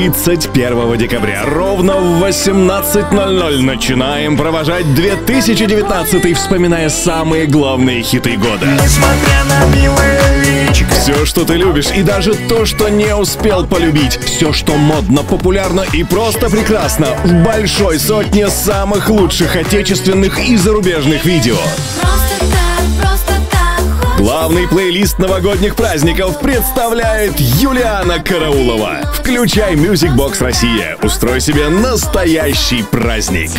31 декабря ровно в 18.00 начинаем провожать 2019 вспоминая самые главные хиты года. Несмотря на милое личико Все, что ты любишь, и даже то, что не успел полюбить. Все, что модно, популярно и просто прекрасно. В большой сотне самых лучших отечественных и зарубежных видео. Просто Главный плейлист новогодних праздников представляет Юлиана Караулова. Включай Music Box Россия. Устрой себе настоящий праздник.